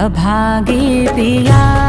अभागे पिया